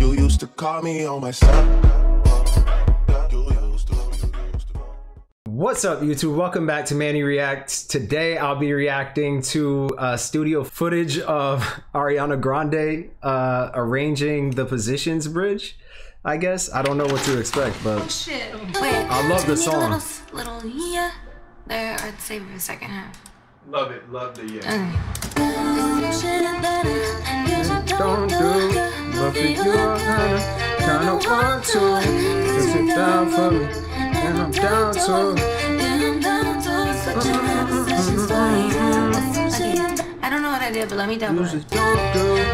You used to call me on my cell. What's up, YouTube? Welcome back to Manny Reacts. Today, I'll be reacting to uh, studio footage of Ariana Grande uh, arranging the positions bridge. I guess I don't know what to expect, but Shit. Wait, I love the song. Little, little yeah. There, I'd save for the second half. Love it, love the yeah. don't do. But for you, I kinda want to. Cause you're down for me, and I'm down. I don't know what I did, but let me double it. just don't do.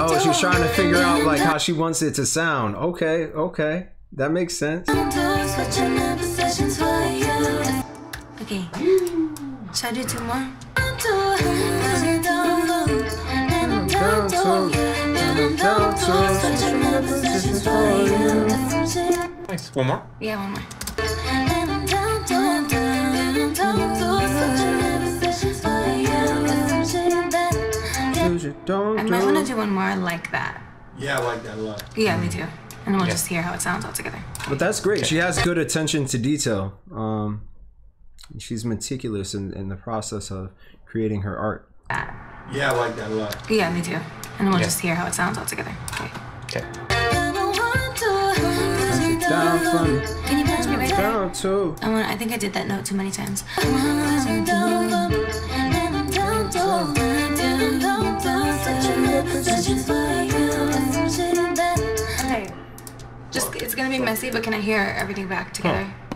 Oh, she's trying to figure out like how she wants it to sound. Okay, okay, that makes sense. Okay. Should I do two more? For you. Nice. One more. Yeah, one more. Don't I might want to do. do one more like that. Yeah, I like that a lot. Yeah, me too. And we'll Yeah. just hear how it sounds all together. But that's great. She has good attention to detail. Um, she's meticulous in, in the process of creating her art. Yeah, I like that a lot. Yeah, me too. And we'll Yeah. just hear how it sounds all together. Okay. Okay. Can you punch me right there? down to. I want. I think I did that note too many times. Okay. Just it's gonna be messy, but can I hear everything back together? Oh,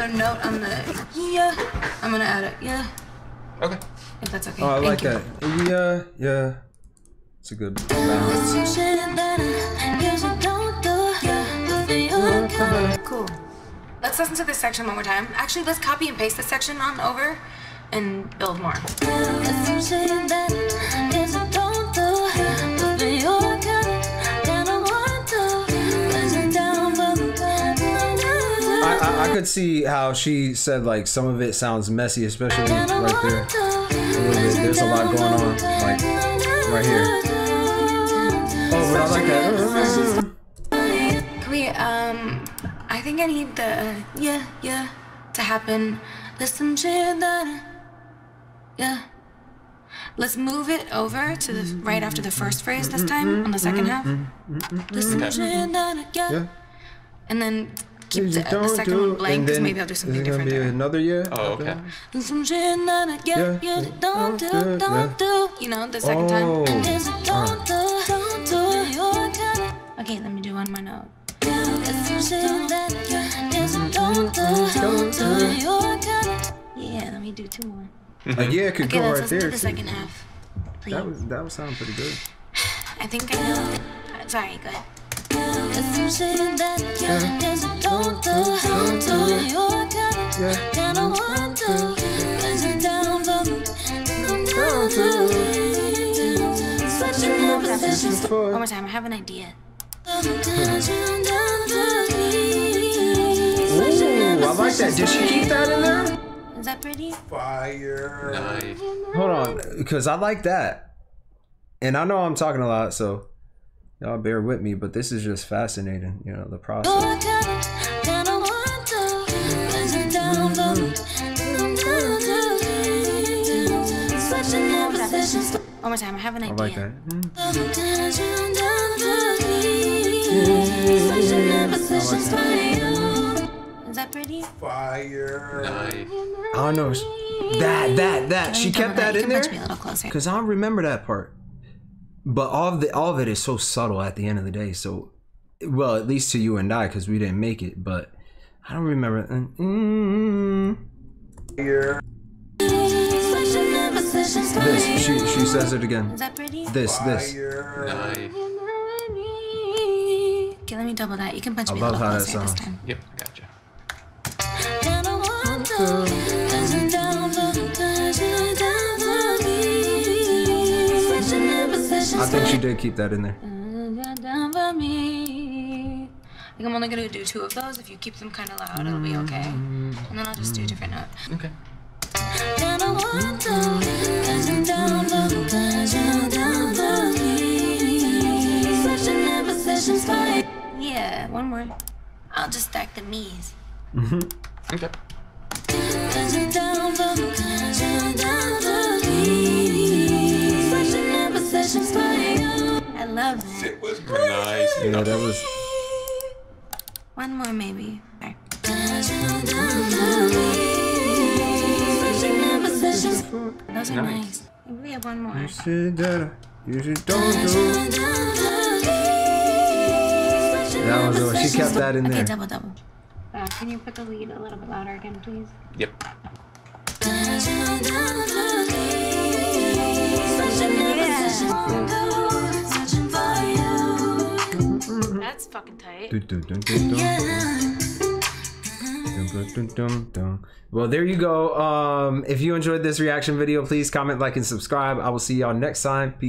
another note on the yeah. I'm gonna add it. Yeah, Okay. if that's okay. Oh, I Thank like you. that. Yeah, yeah. It's a good balance. Cool. Let's listen to this section one more time. Actually, let's copy and paste this section on over and build more. I, I, I could see how she said like some of it sounds messy, especially right there. A little bit. There's a lot going on, like right here. Oh, but I like that. Can we, um, I think I need the, uh, yeah, yeah, to happen. Listen to that, yeah. Let's move it over to the right after the first phrase this time on the second half. Listen to that, yeah. Yeah. And then keep the, You the second one blank because maybe I'll do something is it gonna different be there. another year? Oh, okay. Listen to that, yeah, Yeah. yeah, don't do, Don't do, don't. You know, the second time. Oh. Don't do, don't do. Okay, let me do one more note. Yeah, let me do two more. A year could Okay, go let's right listen there. to the too. second half. Please. That was that would sound pretty good. I think I know. Uh, Sorry, go ahead. One more time, I have an idea. Ooh, I like that. Did she keep that in there? Is that pretty? Fire. Nice. Hold on, because I like that. And I know I'm talking a lot, so y'all bear with me, but this is just fascinating, you know, the process. One more time, I have an I idea. like that. Is that pretty? Fire. Nice. I don't know. That, that, that. She kept that you in can there? punch me a little closer. Because I don't remember that part. But all of the all of it is so subtle at the end of the day. So, well, at least to you and I, because we didn't make it. But I don't remember. Mm, Fire. This. She she says it again. Is that pretty? This this. Nice. Okay, let me double that. You can punch I me love a little how that closer this sounds. time. Yep, gotcha. She you. did keep that in there. Down. I think I'm only gonna do two of those. If you keep them kind of loud, it'll be okay. And then I'll just do a different note. Okay. Down I want to, 'cause you're down for me, 'cause you're down for me. Session never sessions for you. Yeah, one more. I'll just stack the me's. Mm-hmm. Okay. Nice. Yeah, that was. One more, maybe. Okay. Those are nice. Maybe we have one more. You should don't do. That was what she kept that in there. Okay, double, double. Uh, can you put the lead a little bit louder again, please? Yep. That's fucking tight. Well, there you go. Um, if you enjoyed this reaction video, please comment, like, and subscribe. I will see y'all next time. Peace.